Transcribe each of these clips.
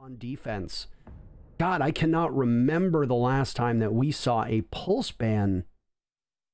on defense. God, I cannot remember the last time that we saw a pulse ban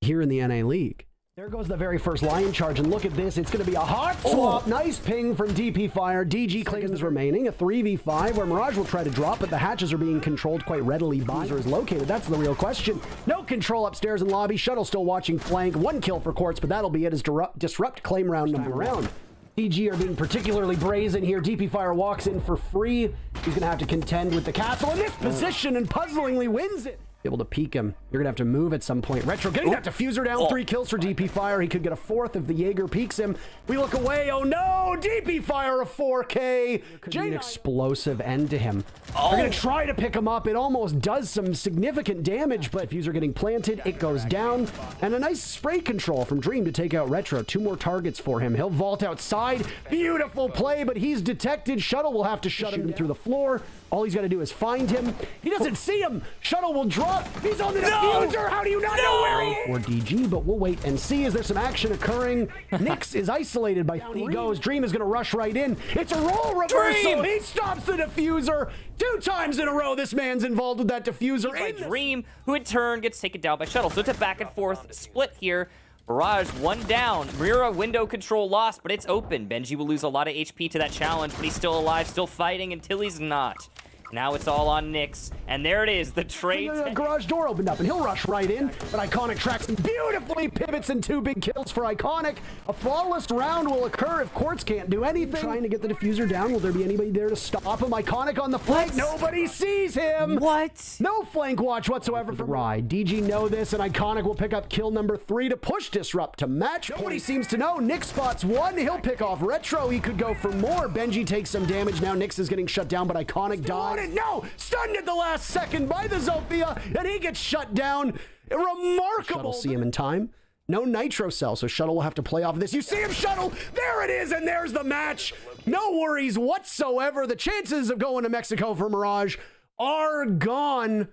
here in the NA League. There goes the very first lion charge, and look at this. It's going to be a hot oh. swap. Oh. Nice ping from DP Fire. DG claims remaining. A 3v5 where Mirage will try to drop, but the hatches are being controlled quite readily by is located. That's the real question. No control upstairs in lobby. Shuttle still watching flank. One kill for Quartz, but that'll be it as disrupt claim round number round. DG are being particularly brazen here. DP Fire walks in for free. He's going to have to contend with the castle in this oh. position and puzzlingly wins it able to peek him. You're going to have to move at some point. Retro getting Ooh. that diffuser down. Oh. Three kills for DP Fire. He could get a fourth if the Jaeger peeks him. We look away. Oh no! DP Fire a 4K. Could an explosive end to him. Oh. They're going to try to pick him up. It almost does some significant damage, but diffuser getting planted. It goes down. And a nice spray control from Dream to take out Retro. Two more targets for him. He'll vault outside. Beautiful play, but he's detected. Shuttle will have to shut him through the floor. All he's got to do is find him. He doesn't see him. Shuttle will drop. He's on the no! diffuser. How do you not no! know where he Or DG, but we'll wait and see. Is there some action occurring? Nix is isolated by three. He goes. Dream is going to rush right in. It's a role reversal. Dream! He stops the diffuser. Two times in a row, this man's involved with that diffuser. By Dream, who in turn gets taken down by Shuttle. So it's a back and forth split here. Barrage, one down. Mira window control lost, but it's open. Benji will lose a lot of HP to that challenge, but he's still alive, still fighting until he's not. Now it's all on Nyx. And there it is, the trade. The uh, garage door opened up, and he'll rush right in. But Iconic tracks him beautifully, pivots and two big kills for Iconic. A flawless round will occur if Quartz can't do anything. Trying to get the diffuser down. Will there be anybody there to stop him? Iconic on the flank. What? Nobody sees him. What? No flank watch whatsoever for Ride. DG know this, and Iconic will pick up kill number three to push Disrupt to match. Nobody seems to know. Nyx spots one. He'll pick off Retro. He could go for more. Benji takes some damage. Now Nyx is getting shut down, but Iconic dies it. No! Stunned at the last second by the Zofia, and he gets shut down. Remarkable. Shuttle see him in time. No nitro cell, so Shuttle will have to play off of this. You see him, Shuttle? There it is, and there's the match. No worries whatsoever. The chances of going to Mexico for Mirage are gone.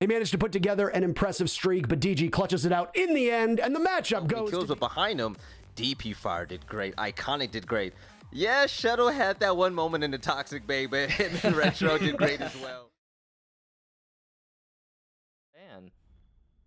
They managed to put together an impressive streak, but DG clutches it out in the end, and the matchup goes. Kills to... behind him. DP Fire did great. Iconic did great. Yeah, Shuttle had that one moment in the Toxic Bay, but and Retro did great as well. Man.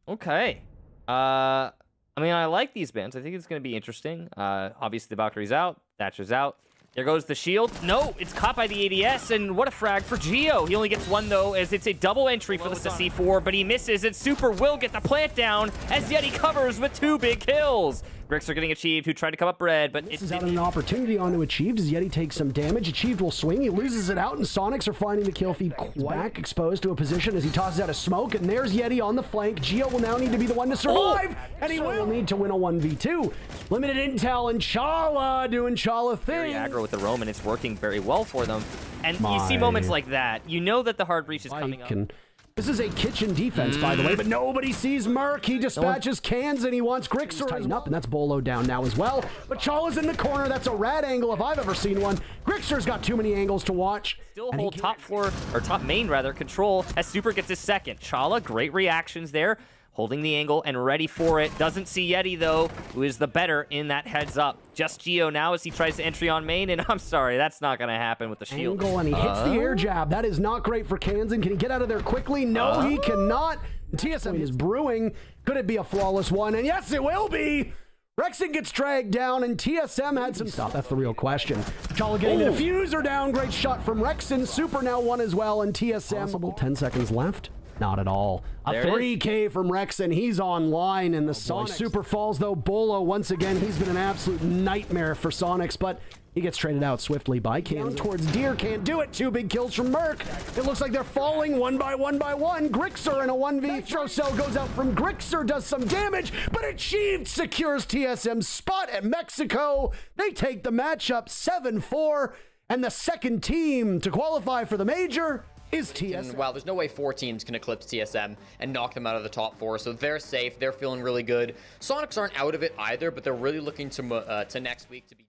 Okay. Uh, I mean, I like these bands. I think it's going to be interesting. Uh, obviously, the Valkyrie's out. Thatcher's out. There goes the shield. No, it's caught by the ADS, and what a frag for Geo. He only gets one, though, as it's a double entry for the C4, but he misses, and Super will get the plant down as Yeti covers with two big kills. Bricks are getting achieved, who tried to come up red, but this is out an opportunity onto Achieved as Yeti takes some damage. Achieved will swing, he loses it out, and Soniqs are finding the kill feed back, exposed to a position as he tosses out a smoke, and there's Yeti on the flank. Geo will now need to be the one to oh! survive, oh, and he will need to win a 1v2. Limited intel, and Chala doing Chala thing. Very aggro with the Roman, it's working very well for them. And My. you see moments like that, you know that the hard breach is coming up. This is a kitchen defense, by the way, but nobody sees Merc. He dispatches cans and he wants Gryxr tighten up, and that's Beaulo down now as well. But Chala's in the corner. That's a rad angle if I've ever seen one. Gryxr's got too many angles to watch. Still hold top floor, or top main rather, control as Super gets his second. Chala, great reactions there holding the angle and ready for it. Doesn't see Yeti, though, who is the better in that heads up. Just Geo now as he tries to entry on main, and I'm sorry, that's not going to happen with the shield. Angle, and he hits uh? the air jab. That is not great for Kansan. Can he get out of there quickly? No, uh? he cannot. TSM is brewing. Could it be a flawless one? And yes, it will be. Rexen gets dragged down, and TSM had some stop. That's the real question. Chala getting Ooh. the diffuser down. Great shot from Rexen. Super now one as well, and TSM. Possible 10 seconds left. Not at all. A 3K from Rex, and he's online in the oh, Sonic. Super Falls, though. Beaulo, once again, he's been an absolute nightmare for Soniqs, but he gets traded out swiftly by Cam towards Deer. Can't do it. Two big kills from Merc. It looks like they're falling one by one by one. Gryxr in a 1v. Throw cell goes out from Gryxr, does some damage, but Achieved secures TSM's spot at Mexico. They take the matchup 7-4, and the second team to qualify for the major is TSM. Wow, there's no way four teams can eclipse TSM and knock them out of the top four, so they're safe. They're feeling really good. Soniqs aren't out of it either, but they're really looking to uh, to next week to be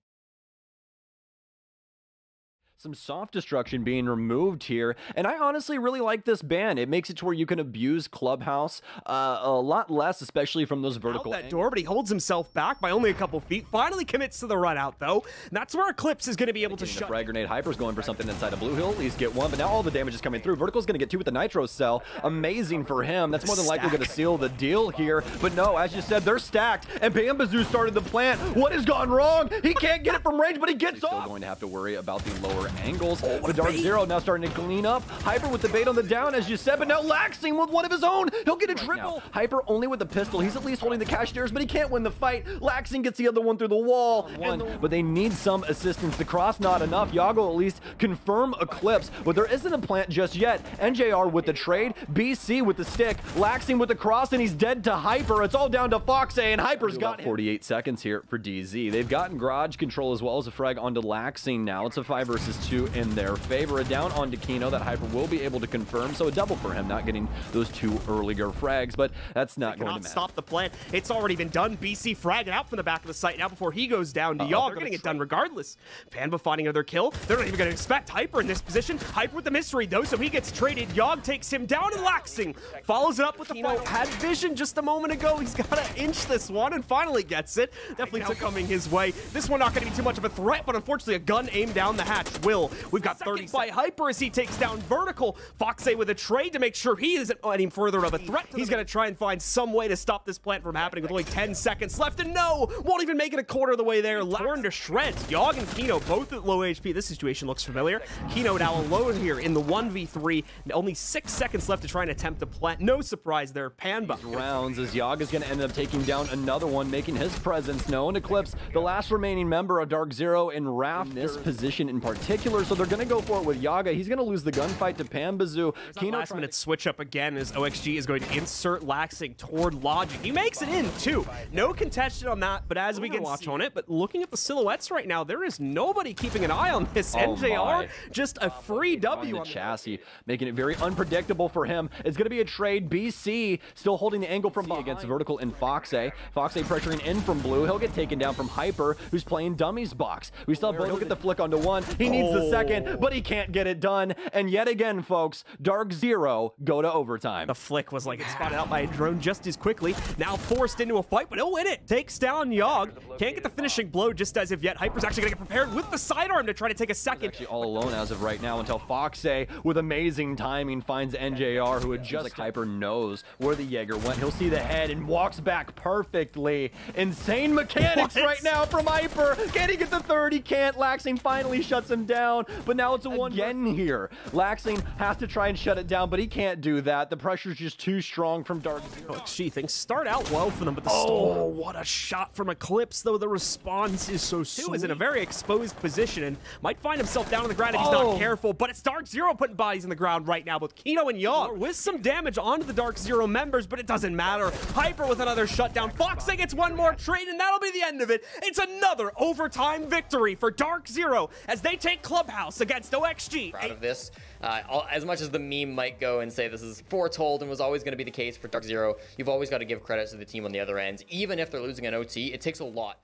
some soft destruction being removed here. And I honestly really like this ban. It makes it to where you can abuse Clubhouse uh, a lot less, especially from those out vertical that angles. door, but he holds himself back by only a couple feet. Finally commits to the run out, though. And that's where Eclipse is going to be able to Getting the shut. frag grenade. Hyper's going for something inside of Blue Hill. At least get one, but now all the damage is coming through. Vertical's going to get two with the Nitro cell. Amazing for him. That's more than likely going to seal the deal here. But no, as you said, they're stacked. And Panbazou started the plant. What has gone wrong? He can't get it from range, but he gets Oh, off. Still going to have to worry about the lower angles. Oh, the Dark Zero now starting to clean up. Hyper with the bait on the down, as you said, but now Laxing with one of his own. He'll get a triple. Hyper only with the pistol. He's at least holding the cash cashiers, but he can't win the fight. Laxing gets the other one through the wall. And the- but they need some assistance. The cross not enough. Yago at least confirm Eclipse, but there isn't a plant just yet. NJR with the trade, BC with the stick, Laxing with the cross, and he's dead to Hyper. It's all down to Foxe, and Hyper's got 48 seconds here for DZ. They've gotten garage control as well as a frag onto Laxing now. It's a 5 versus 2 in their favor. A down onto Kino that Hyper will be able to confirm, so a double for him, not getting those two earlier frags, but that's not going to matter. stop the plant. It's already been done. BC fragging out from the back of the site now before he goes down to Uh-oh. Yogg. They're They're gonna get done regardless. Panba finding another kill. They're not even going to expect Hyper in this position. Hyper with the mystery though, so he gets traded. Yogg takes him down and Laxing follows it up with the Kino had vision just a moment ago. He's got to inch this one and finally gets it. Definitely took coming his way. This one not going to be too much of a threat, but unfortunately a gun aimed down the hatch will. We've got 30 by Hyper as he takes down Vertical. Foxe with a trade to make sure he isn't any further of a threat. He's going to try and find some way to stop this plant from happening with only 10 seconds left. And no, won't even make it a quarter of the way there. Torn to shreds. Yogg and Kino both at low HP. This situation looks familiar. Kino now alone here in the 1v3. Only six seconds left to try and attempt a plant. No surprise there. Panba. rounds as Yag is going to end up taking down another one, making his presence known. Eclipse, the last remaining member of Dark Zero in Raph, in this position in particular. So they're going to go for it with Yoggah. He's going to lose the gunfight to Panbazou. Kino last minute switch up again as OXG is going to insert Laxing toward Logic. He makes it in too. No contention on that, but as we get watch on it, but looking at the silhouettes right now, there is nobody keeping an eye on this. Oh NJR, my. just a free on W on the chassis, making it very unpredictable for him. It's going to be a trade. BC still holding the angle from against Vertical and Foxe. Foxe pressuring in from Blue. He'll get taken down from Hyper, who's playing dummies box. We still have He'll get the flick onto one. He oh needs the second, oh. but he can't get it done. And yet again, folks, Dark Zero go to overtime. The flick was like it's spotted out by a drone just as quickly. Now forced into a fight, but he'll win it. Takes down Yogg. Can't get the finishing blow just as of yet. Hyper's actually going to get prepared with the sidearm to try to take a second. actually all alone as of right now until Foxe, with amazing timing, finds NJR, who had just like Hyper knows where the Jaeger went. He'll see the head and walks back perfectly. Insane mechanics What? right now from Hyper. Can he get the third? He can't. Laxing finally shuts him down, but now it's a one again here. Laxing has to try and shut it down, but he can't do that. The pressure's just too strong from Dark Zero. Gee, things start out well for them, but the oh, what a shot from Eclipse, though the response is so Two is in a very exposed position and might find himself down on the ground if he's Oh. not careful, but it's Dark Zero putting bodies in the ground right now, both Kino and Yogg with some damage onto the Dark Zero members, but it doesn't matter. Hyper with another shutdown. Fox gets one more trade, and that'll be the end of it. It's another overtime victory for Dark Zero as they take Clubhouse against OXG. proud of this. Uh, all- as much as the meme might go and say this is foretold and was always going to be the case for Dark Zero, you've always got to give credit to the team on the other end. Even if they're losing an OT, it takes a lot.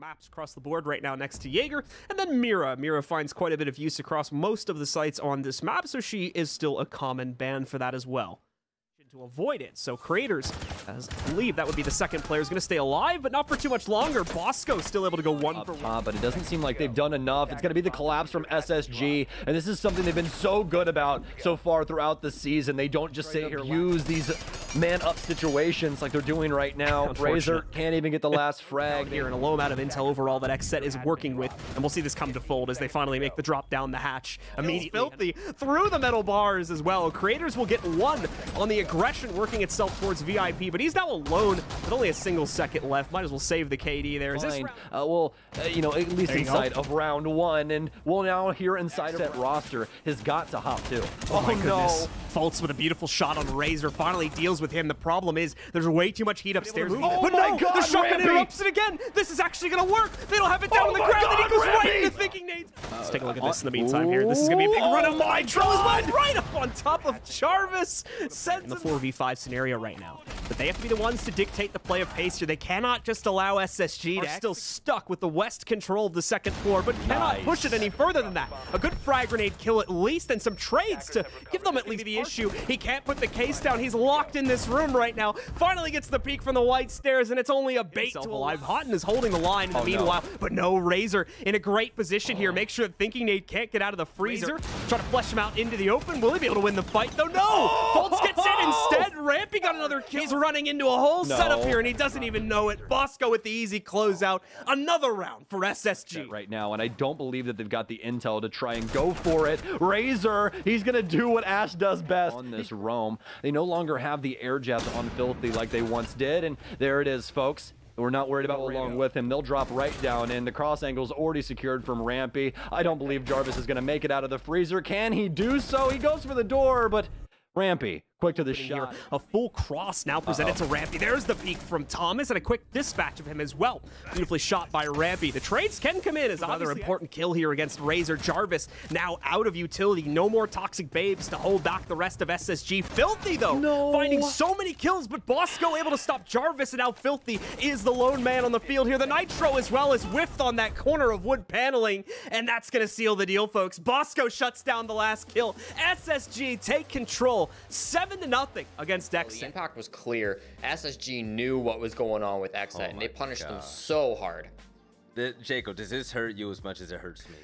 maps across the board right now next to Jaeger. And then Mira. Mira finds quite a bit of use across most of the sites on this map, so she is still a common ban for that as well. To avoid it, so creators, I believe that would be the second player, is going to stay alive, but not for too much longer. Bosco still able to go one for one. top, but it doesn't seem like they've done enough. It's going to be the collapse from SSG, and this is something they've been so good about so far throughout the season. They don't just here use these man-up situations like they're doing right now. Unfortunate. Razor can't even get the last frag here and a low amount of intel overall that Xset is working with, and we'll see this come to fold as they finally make the drop down the hatch. Immediately filthy through the metal bars as well. Creators will get one on the aggression working itself towards VIP, but he's now alone with only a single second left. Might as well save the KD there. Is this Fine. round- Uh, well, uh, you know, at least There go. inside of round one, and we'll now here inside of that roster has got to hop too. Oh, my no. goodness. Fultz with a beautiful shot on Razor. Finally deals with him. The problem is there's way too much heat upstairs. Oh but my my no, God, the shotgun Rampy! interrupts it again. This is actually going to work. They don't have it down Oh on the ground. God, then he goes right into Thinking Nate. Let's take a look at this in the Uh, meantime here. This is going to be a big run oh of my Nitro as well. Right up on top of Jarvis. Sends in the 4v5 scenario right now. But they have to be the ones to dictate the play of pace here. They cannot just allow SSG to still stuck with the west control of the second floor, but cannot Nice. push it any further than that. A good frag grenade kill at least, and some trades to give them at least the issue. He can't put the case down. He's locked in this room right now. Finally gets the peek from the white stairs, and it's only a bait to alive. Houghton is holding the line in the Oh, no. meanwhile, but no Razor in a great position here. Make sure that Thinking Nate can't get out of the freezer. Try to flush him out into the open. Will he be able to win the fight, though? No! Oh! Fultz gets in oh! instead. Rampy got another kill. He's running into a whole No. setup here, and he doesn't even know it. Bosco with the easy closeout. Another round for SSG. right now, and I don't believe that they've got the intel to try and go for it. Razor, he's gonna do what Ash does best on this roam. They no longer have the air jabs on Filthy like they once did, and there it is, folks. We're not worried about along with him. They'll drop right down in. The cross angle's already secured from Rampy. I don't believe Jarvis is gonna make it out of the freezer. Can he do so? He goes for the door, but Rampy, quick to the Here, shot. a full cross now presented to Rampy. There's the peek from Thomas and a quick dispatch of him as well. Beautifully shot by Rampy. The trades can come in as another important kill here against Razor. Jarvis now out of utility. No more toxic babes to hold back the rest of SSG. Filthy though, No. finding so many kills, but Bosco able to stop Jarvis, and now Filthy is the lone man on the field here. The Nitro as well as whiffed on that corner of wood paneling, and that's gonna seal the deal, folks. Bosco shuts down the last kill. SSG take control, seven to nothing against The impact was clear. SSG knew what was going on with Xset, oh and they my punished them so hard. The, Jacob, does this hurt you as much as it hurts me?